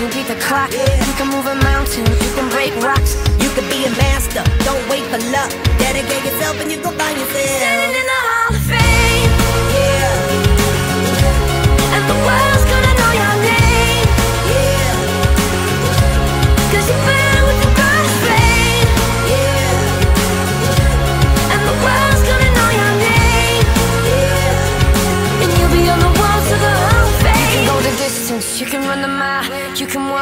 you can beat the clock. You can move a mountain, you can break rocks. You could be a master, don't wait for luck. Dedicate yourself and you go find yourself.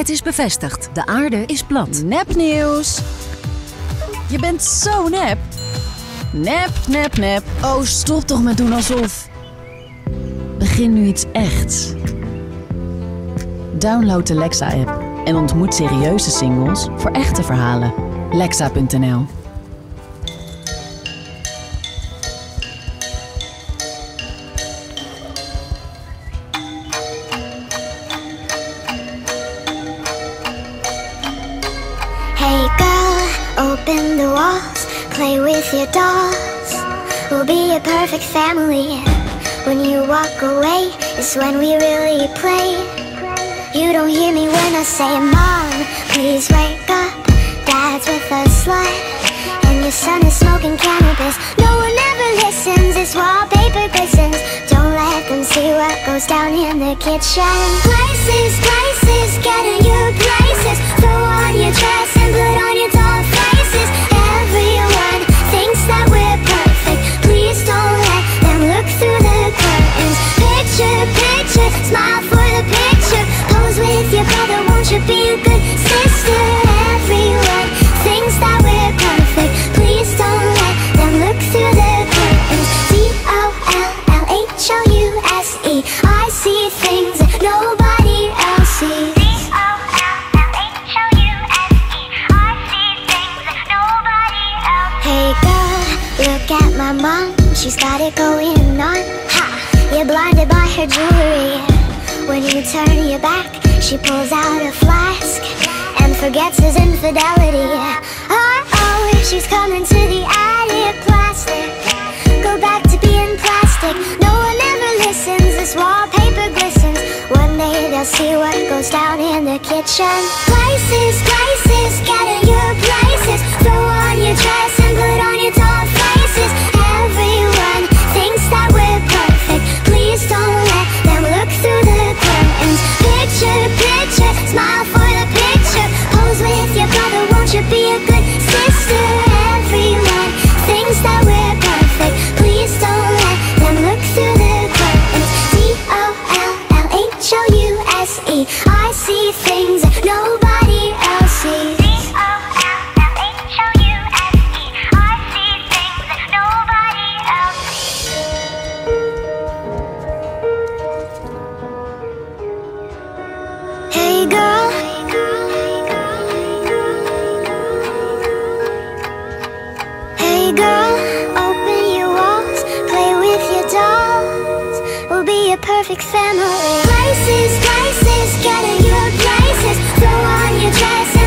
Het is bevestigd. De aarde is plat. Nepnieuws. Je bent zo nep. Nep, nep, nep. Oh, stop toch met doen alsof. Begin nu iets echts. Download de Lexa-app en ontmoet serieuze singles voor echte verhalen. Lexa.nl walls, play with your dolls. We'll be a perfect family. When you walk away is when we really play. You don't hear me when I say, Mom, please wake up. Dad's with a slut, and your son is smoking cannabis. No one ever listens, this wallpaper glistens. Don't let them see what goes down in the kitchen. Places, places, get in your places. Throw on your dress and put on your going on. Ha! You're blinded by her jewelry. When you turn your back, she pulls out a flask and forgets his infidelity. Oh, oh, she's coming to the attic. Plastic, go back to being plastic. No one ever listens. This wallpaper glistens. One day they'll see what goes down in the kitchen. Places, places, get in perfect family. Places, places, getting your places. Throw on your dresses.